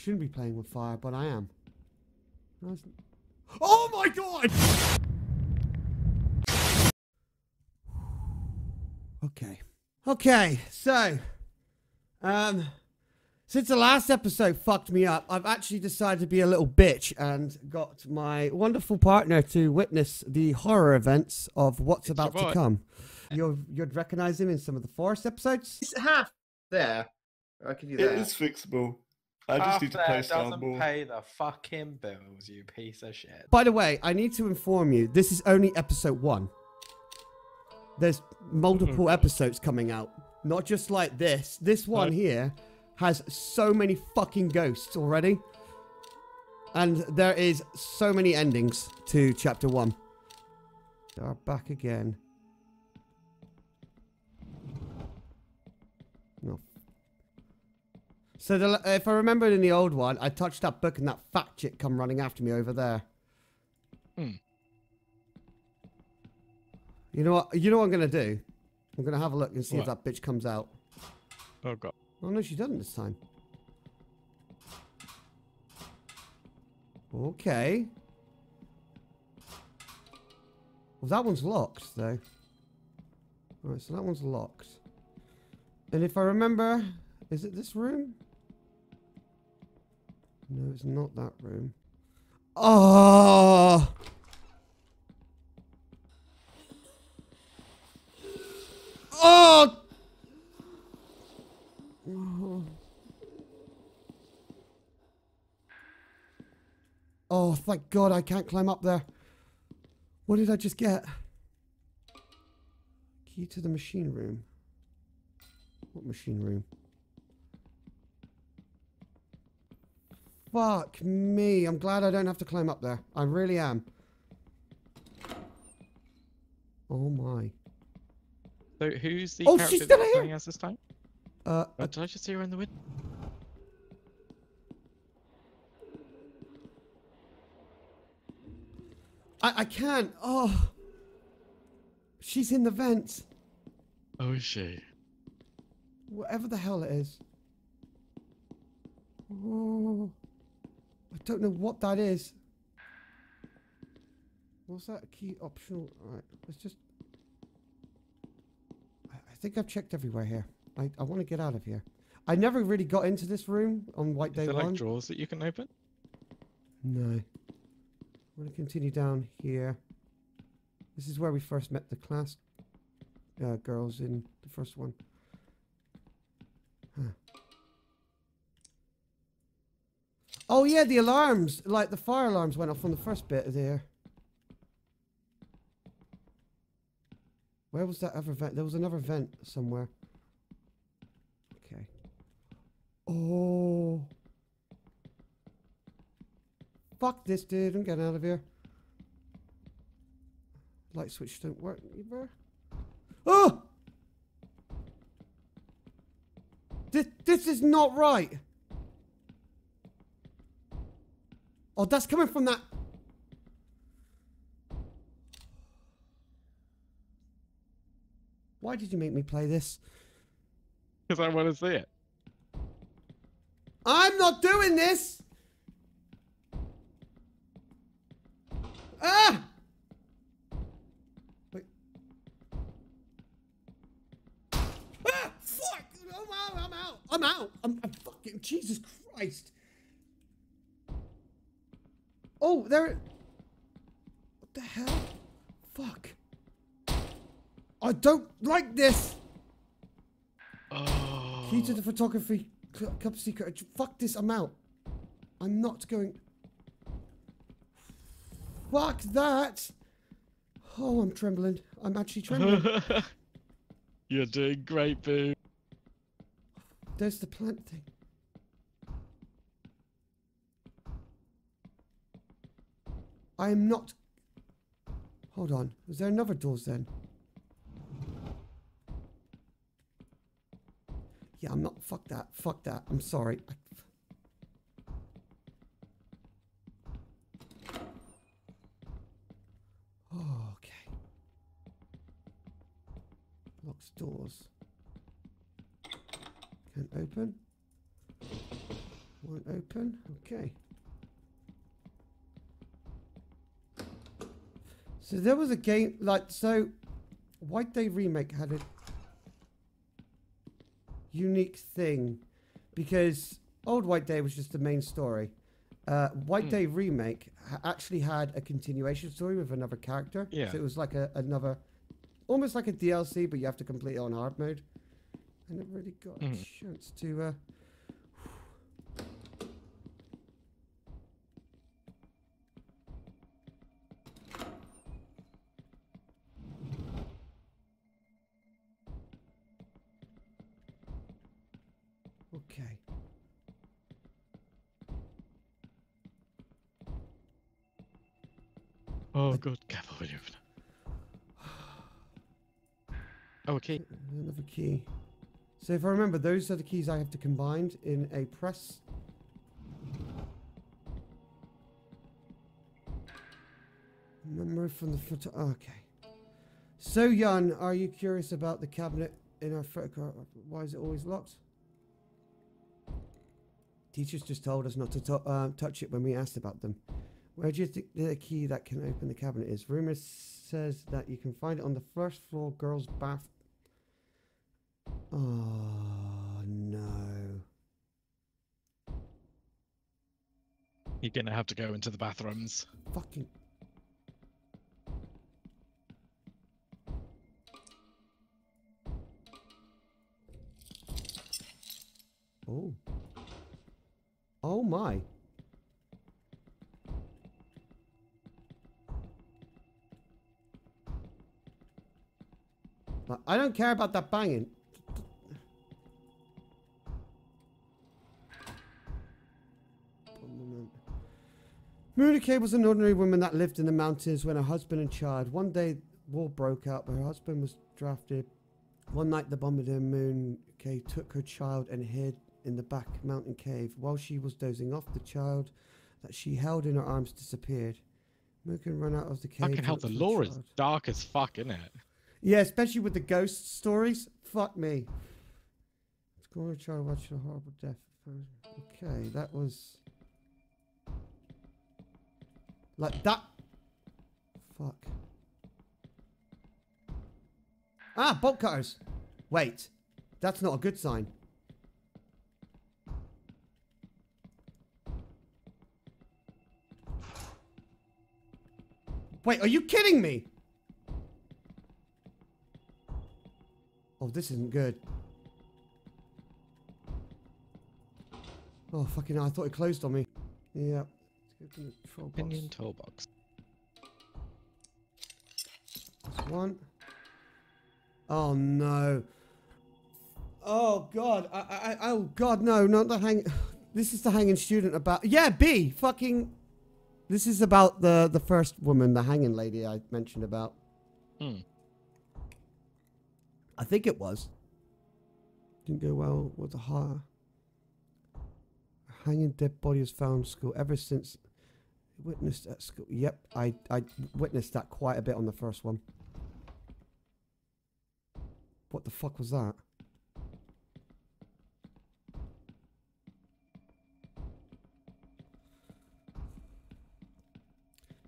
shouldn't be playing with fire, but I am. No, Oh my god! Okay. Okay, so um since the last episode fucked me up, I've actually decided to be a little bitch and got my wonderful partner to witness the horror events of what's It's about to come. You'll you'd recognize him in some of the forest episodes. It's half there. I can you It that. is fixable. I just Half need to there post doesn't on pay the fucking bills, you piece of shit. By the way, I need to inform you, this is only episode one. There's multiple hmm. episodes coming out. Not just like this. This one Right. here has so many fucking ghosts already. And there is so many endings to chapter one. They are back again. So the, if I remember in the old one, I touched that book and that fat chick come running after me over there. Hmm. You know what? You know what I'm gonna do? I'm gonna have a look and see if that bitch comes out. Oh god. Oh no, she doesn't this time. Okay. Well, that one's locked though. Alright, so that one's locked. And if I remember, is it this room? No, it's not that room. Oh! Oh! Oh. Oh, thank God I can't climb up there. What did I just get? Key to the machine room. What machine room? Fuck me. I'm glad I don't have to climb up there. I really am. Oh my. So who's the Oh, character she's still that's here! us this time? Uh, Oh, did I just see her in the window? I, I can't. Oh. She's in the vents. Oh, is she? Whatever the hell it is. Oh. I don't know what that is. What's that key optional? Alright, let's just. I, I think I've checked everywhere here. I, I want to get out of here. I never really got into this room on White Is Day there 1. like drawers that you can open? No. I'm going to continue down here. This is where we first met the class uh, girls in the first one. Yeah, the alarms, like the fire alarms went off on the first bit of there. Where was that other vent? There was another vent somewhere. Okay. Oh. Fuck this, dude. I'm getting out of here. Light switch don't work either. Oh! This, this is not right. Oh, that's coming from that. Why did you make me play this? Because I want to see it. I'm not doing this. Ah! Wait. Ah! Fuck! I'm out! I'm out! I'm out! I'm, I'm fucking Jesus Christ! Oh, there. What the hell? Fuck! I don't like this. Oh. Key to the photography club secret. Fuck this, I'm out. I'm not going. Fuck that. Oh, I'm trembling. I'm actually trembling. You're doing great, boo. There's the plant thing. I am not. Hold on. Was there another doors then? Yeah, I'm not. Fuck that. Fuck that. I'm sorry. I, Oh, okay. Locks doors. Can't open. Won't open. Okay. So there was a game like so. White Day remake had a unique thing because old White Day was just the main story. Uh, White Hmm. Day remake ha- actually had a continuation story with another character. Yeah. So it was like a, another, almost like a DLC, but you have to complete it on hard mode. I never really got a Mhm. chance to. Uh, Oh, okay. Another key. So if I remember, those are the keys I have to combine in a press. Memory from the photo. Okay. So, Jan, are you curious about the cabinet in our photograph? Why is it always locked? Teachers just told us not to to- uh, touch it when we asked about them. Where do you think the key that can open the cabinet is? Rumor says that you can find it on the first floor girls' bath. Oh no! You're gonna have to go into the bathrooms. Fucking. Oh. Oh my. I don't care about that banging. Moonike was an ordinary woman that lived in the mountains when her husband and child. One day, war broke out. but Her husband was drafted. One night, the Bombardier Moonike took her child and hid in the back mountain cave. While she was dozing off, the child that she held in her arms disappeared. Mookin ran out of the cave. Fucking hell, the lore is dark as fuck, isn't it? Yeah, especially with the ghost stories. Fuck me. Score a child watching a horrible death. Okay, that was like that. Fuck. Ah, bolt cutters. Wait, that's not a good sign. Wait, are you kidding me? Oh, this isn't good. Oh, fucking hell, I thought it closed on me. Yeah. Let's go to the control. Opinion toolbox. One. Oh, no. Oh, God. I, I, I- oh, God, no, not the hang... This is the hanging student about... Yeah, B! Fucking... This is about the, the first woman, the hanging lady I mentioned about. Hmm. I think it was. Didn't go well with the horror. A hanging dead body was found in school ever since witnessed at school. Yep, I I witnessed that quite a bit on the first one. What the fuck was that?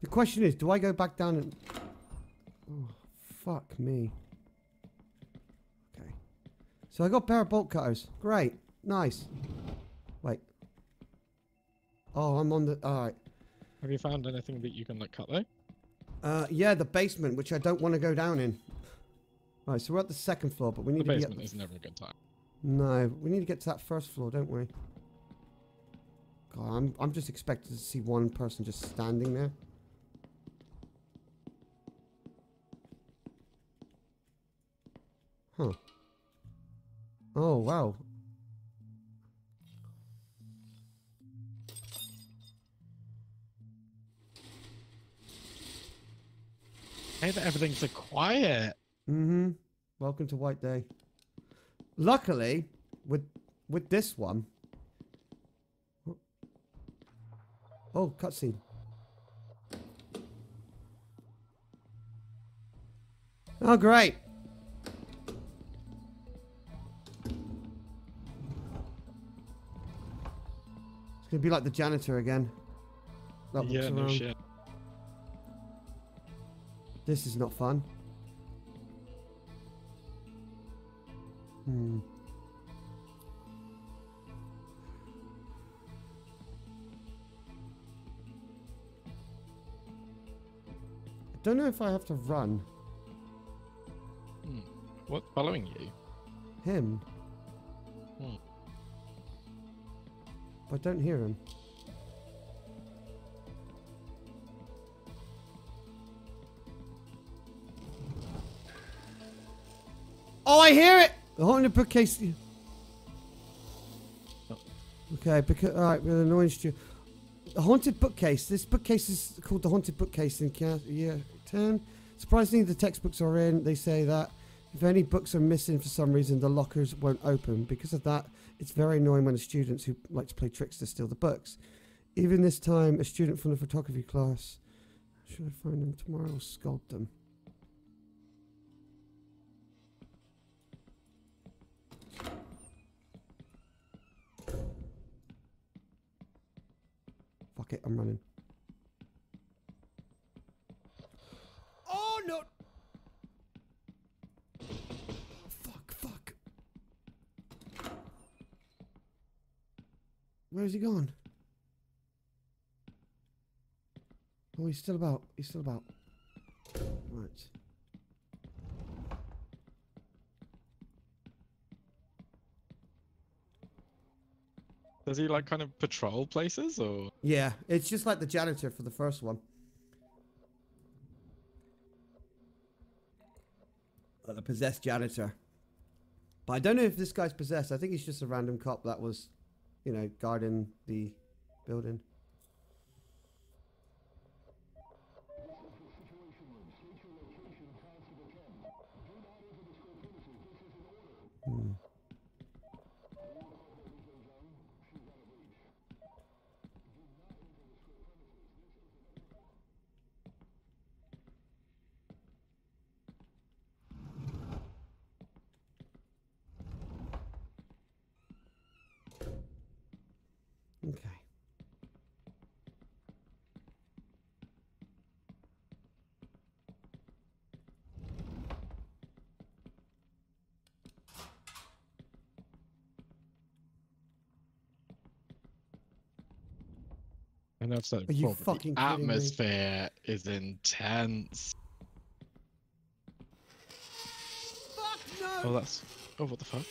The question is, do I go back down and... Oh, fuck me. Okay. So I got pair of bolt cutters. Great. Nice. Wait. Oh, I'm on the... Alright. Have you found anything that you can like cut though? Uh, yeah, the basement, which I don't want to go down in. Right, so we're at the second floor, but we The need to basement get... is never a good time. No, we need to get to that first floor, don't we? God, I'm, I'm just expecting to see one person just standing there. Huh. Oh, wow. Hey, that everything's so quiet. Mm-hmm. Welcome to White Day. Luckily, with with this one. Oh, cutscene. Oh, great. It's gonna be like the janitor again. That yeah, no shit. This is not fun. Hmm. I don't know if I have to run Hmm. What? Following you? him. Hmm. I don't hear him. Oh, I hear it! The haunted bookcase. Okay, because alright, with an orange juice. The haunted bookcase. This bookcase is called the haunted bookcase in year ten. Surprisingly, the textbooks are in. They say that if any books are missing for some reason, the lockers won't open. Because of that, it's very annoying when the students who like to play tricks to steal the books. Even this time, a student from the photography class. Should I find them tomorrow? I'll scold them. I'm running. Oh no! Fuck, fuck. Where's he gone? Oh, he's still about. He's still about. Right. Does he like kind of patrol places or? Yeah, it's just like the janitor for the first one. Like the possessed janitor. But I don't know if this guy's possessed. I think he's just a random cop that was, you know, guarding the building. Hmm. Okay. I know I've Are you before, fucking the kidding me? atmosphere is intense. Fuck Oh, that's. Oh, what the fuck?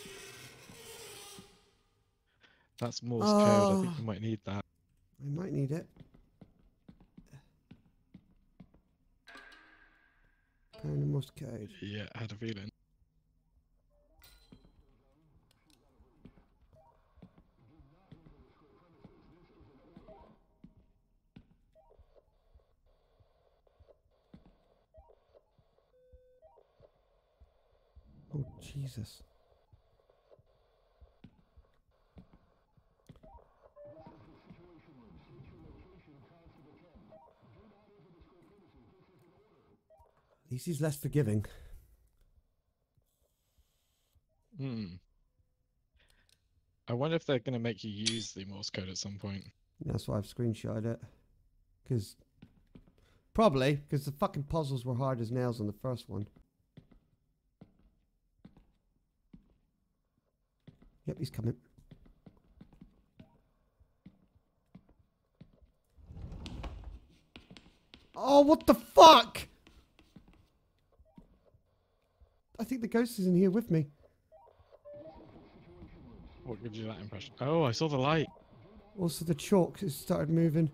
That's Morse code. I think Oh. you might need that. I might need it. Apparently Morse code. Yeah, I had a feeling. Oh Jesus. Least he's less forgiving. Hmm. I wonder if they're going to make you use the Morse code at some point. That's why I've screenshotted it. Because. Probably, because the fucking puzzles were hard as nails on the first one. Yep, he's coming. Oh, what the fuck? I think the ghost is in here with me. What gives you that impression? Oh, I saw the light. Also, the chalk has started moving.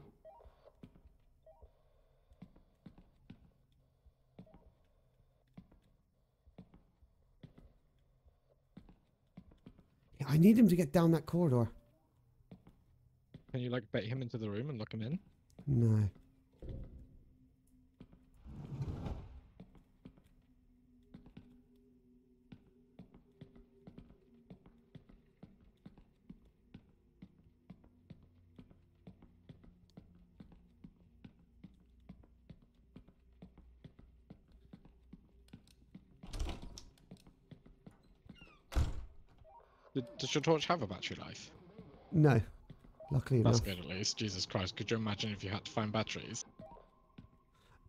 I need him to get down that corridor. Can you like bait him into the room and lock him in? No. Did, does your torch have a battery life? No. Luckily That's enough. good at least. Jesus Christ, could you imagine if you had to find batteries?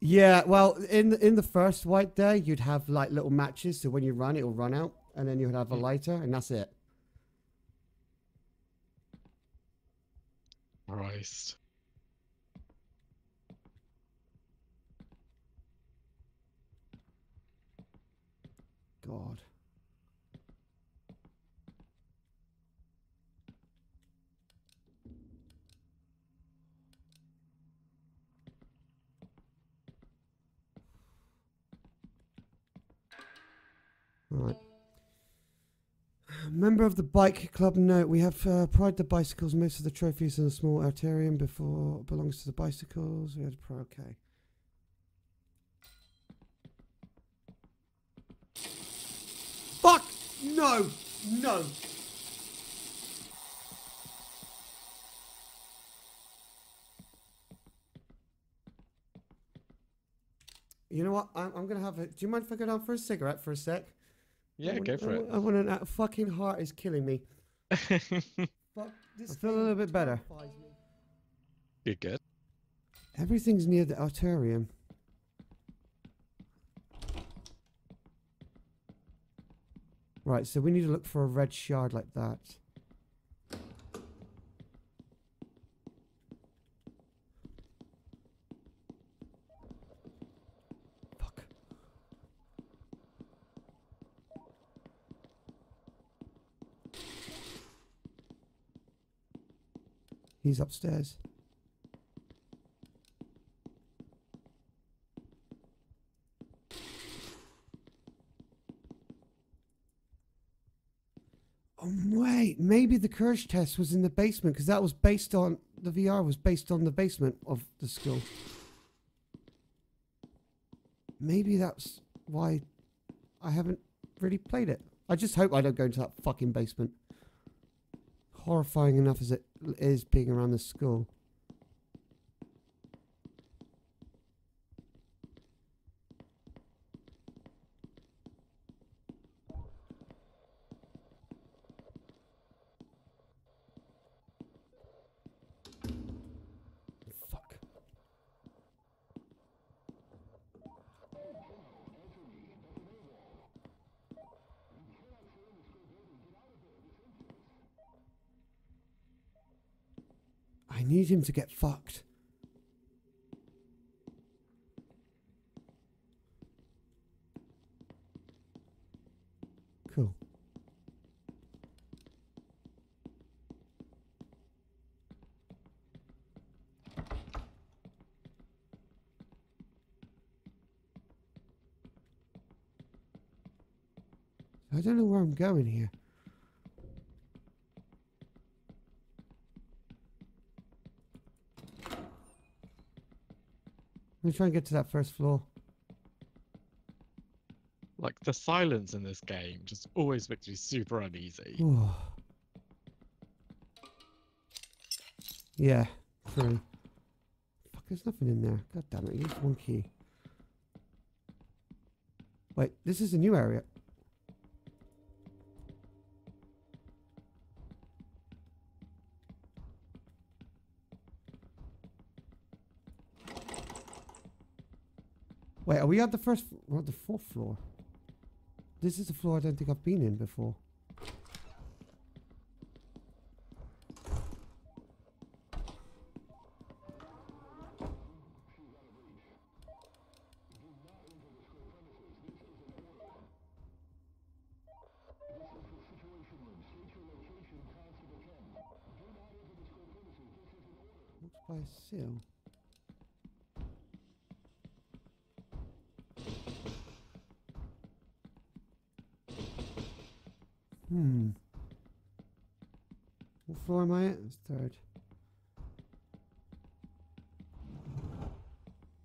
Yeah, well, in the, in the first white day, you'd have like little matches, so when you run, it'll run out, and then you'd have a Mm. lighter, and that's it. Christ. God. Right. Member of the bike club note: We have uh, pride the bicycles. Most of the trophies in a small arterium before belongs to the bicycles. We had pride, Okay. Fuck! No! No! You know what? I'm, I'm gonna have a. Do you mind if I go down for a cigarette for a sec? Yeah, I go want- for I it. I want an uh, fucking heart is killing me. Fuck, this I feel a little bit better. You're good. Everything's near the arterium. Right, so we need to look for a red shard like that. Fuck. He's upstairs. Oh wait, maybe the courage test was in the basement because that was based on the VR was based on the basement of the school. Maybe that's why I haven't really played it. I just hope I don't go into that fucking basement. Horrifying enough as it is being around the school. Fuck. I need him to get fucked. Cool. I don't know where I'm going here. Me try and get to that first floor. Like the silence in this game just always makes me super uneasy. Yeah, true. Fuck, there's nothing in there. God damn it, I used one key. Wait, this is a new area. We at the first, we're at the fourth floor? This is the floor I don't think I've been in before. Looks by a seal. Hmm. What floor am I at?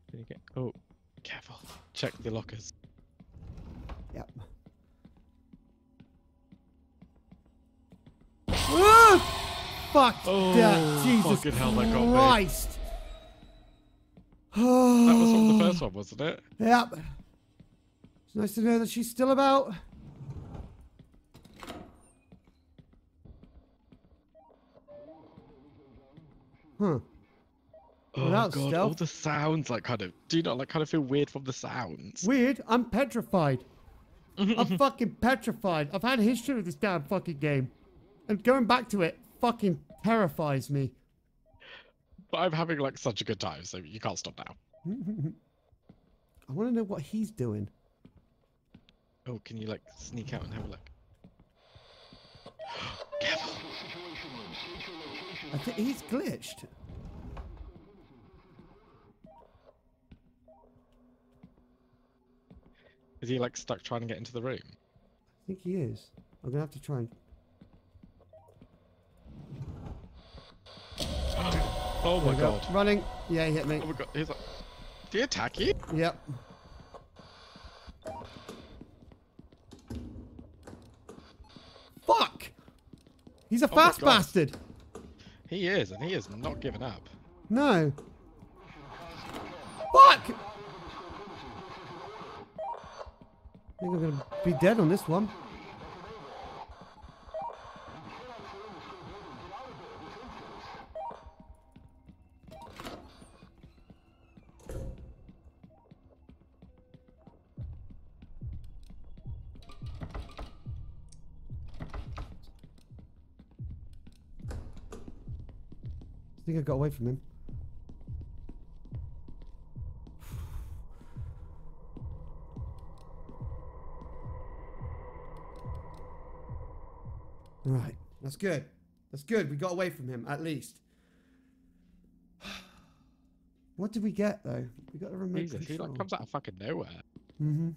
Can you get? Oh, careful. Check the lockers. Yep. Fuck Oh, that! Jesus fucking hell, that got me. Christ! That was from Oh. the first one, wasn't it? Yep. It's nice to know that she's still about. Huh. Oh Without god, all the sounds like kind of. Do you not like kind of feel weird from the sounds? Weird. I'm petrified. I'm fucking petrified. I've had a history with this damn fucking game. And going back to it fucking terrifies me. But I'm having like such a good time, so you can't stop now. I want to know what he's doing. Oh, can you like sneak out and have a look? I think he's glitched. Is he like stuck trying to get into the room? I think he is. I'm gonna have to try and. Oh my go. god. Running. Yeah, he hit me. Oh my god. He's like. Did he attack you? Yep. Fuck! He's a Oh fast bastard. He is, and he is not giving up. No. Fuck! I think I'm gonna be dead on this one. I think I got away from him. Right, that's good. That's good. We got away from him at least. What did we get though? We got a remote Jesus, he control. like comes out of fucking nowhere. Mm-hmm.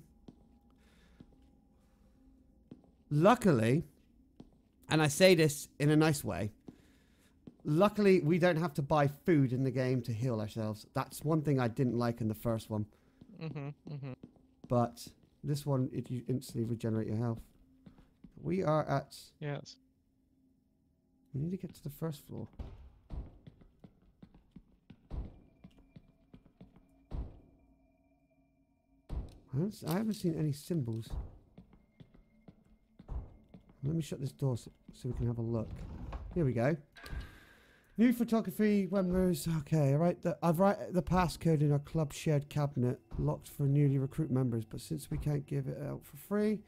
Luckily, and I say this in a nice way, luckily we don't have to buy food in the game to heal ourselves. That's one thing I didn't like in the first one. Mm-hmm. Mm-hmm. But this one, it you instantly regenerate your health. We are at. Yes. We need to get to the first floor. I haven't, s- I haven't seen any symbols. Let me shut this door so, so we can have a look. Here we go. New photography members. Okay, I write the I've write the passcode in our club shared cabinet locked for newly recruit members, but since we can't give it out for free,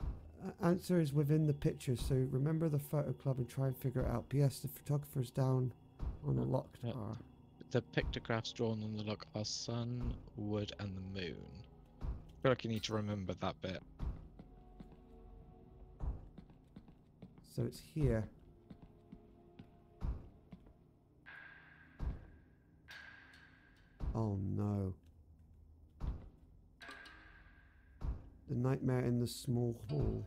uh, answer is within the picture. So remember the photo club and try and figure it out. P.S. The photographer's down on a locked Yeah. bar. The pictographs drawn on the log are sun, wood, and the moon. I feel like you need to remember that bit. So it's here. Oh no. The nightmare in the small hall.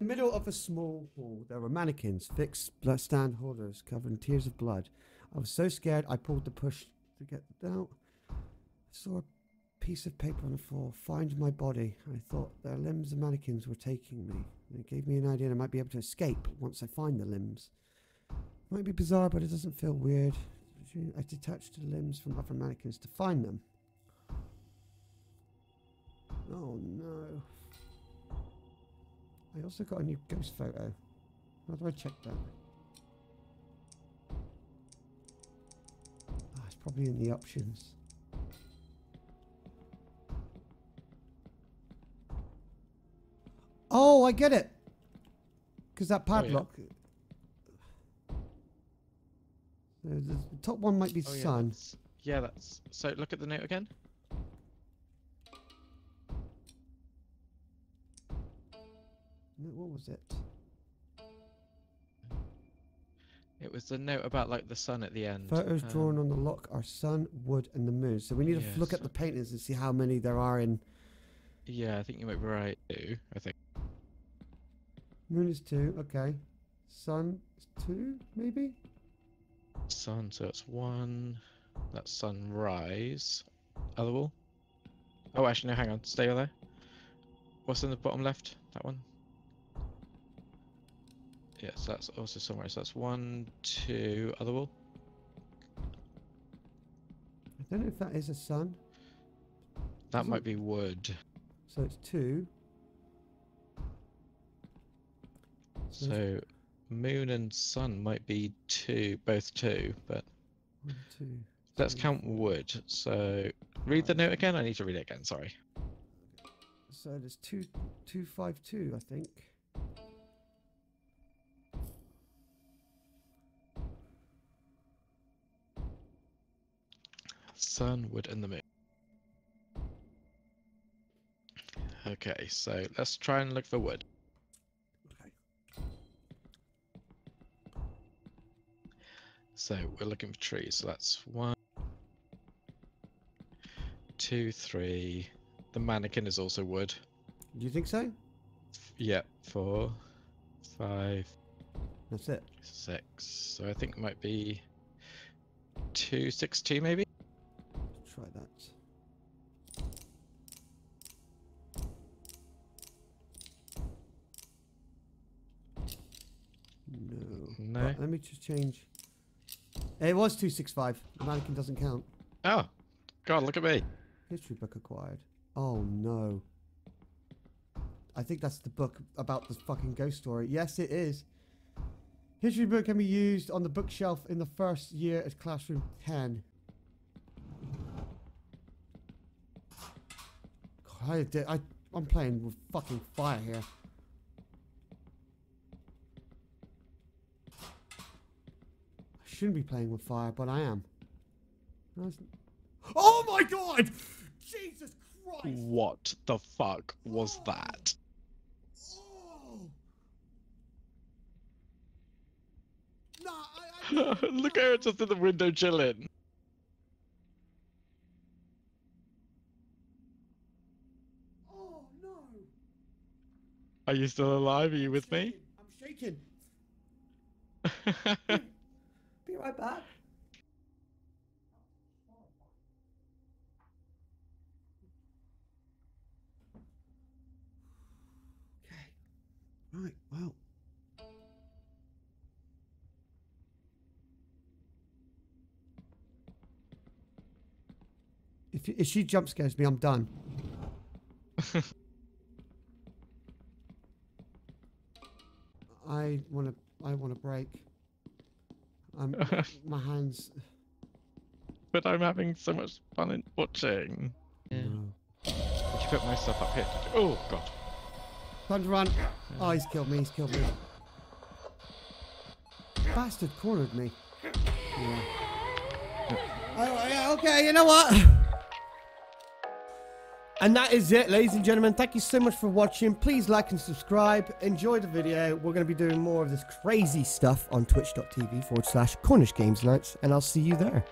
In the middle of a small hall, there were mannequins, fixed stand holders covered in tears of blood. I was so scared I pulled the push to get out. I saw a piece of paper on the floor. Find my body. I thought their limbs and mannequins were taking me. It gave me an idea I might be able to escape once I find the limbs. Might be bizarre, but it doesn't feel weird. I detached the limbs from other mannequins to find them. Oh no. I also got a new ghost photo. How do I check that? Ah, it's probably in the options. Oh, I get it. Because that Oh, yeah. padlock. The, top one might be Oh, yeah, sun. that's- Yeah, that's. So look at the note again. What was it? It was the note about like the sun at the end. Photos um, drawn on the lock are sun, wood, and the moon. So we need to look at the paintings and see how many there are in. Yeah, I think you might be right too. I think. Moon is two. Okay. Sun is two, maybe. Sun, so it's one. That's sunrise. Other wall. Oh, actually, no, hang on. Stay over there. What's in the bottom left? That one? Yes, that's also sunrise. That's one, two, other wall. I don't know if that is a sun. That Isn't- might be wood. So it's two. So So moon and sun might be two, both two, but One, two. Let's count wood. So read the note again. I need to read it again. Sorry. So there's two, two, five, two, I think. Sun, wood, and the moon. Okay, so let's try and look for wood. So we're looking for trees. So that's one, two, three. The mannequin is also wood. Do you think so? Yeah, four, five, That's it. six. So I think it might be two, six, two, maybe. Try that. No. No. Right, let me just change. It was 265. The mannequin doesn't count. Oh, God, look at me. History book acquired. Oh no. I think that's the book about the fucking ghost story. Yes, it is. History book can be used on the bookshelf in the first year at classroom 10. God, I, did- I, I'm playing with fucking fire here. Shouldn't be playing with fire, but I am. Oh my god! Jesus Christ! What the fuck was oh. that? Oh! Nah, I, I look at her just in the window chilling. Oh no! Are you still alive? Are you with me? I'm shaking. Be right back. Okay. Right. Well. If, if she jump scares me, I'm done. I want to. I want to break. I'm, my hands. but I'm having so much fun in watching. No. Did you put my stuff up here? Did you? Oh god. Time to run. Oh, he's killed me. He's killed me. Bastard cornered me. Yeah. Oh, yeah, okay, you know what? And that is it, ladies and gentlemen. Thank you so much for watching. Please like and subscribe. Enjoy the video. We're going to be doing more of this crazy stuff on twitch.tv forward slash Cornish Games Nights, and I'll see you there.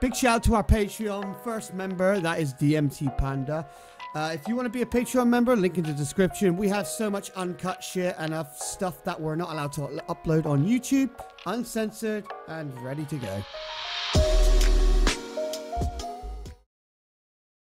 Big shout out to our Patreon first member, that is DMT Panda. Uh, if you want to be a Patreon member, link in the description. We have so much uncut shit and uh, stuff that we're not allowed to upload on YouTube, uncensored and ready to go.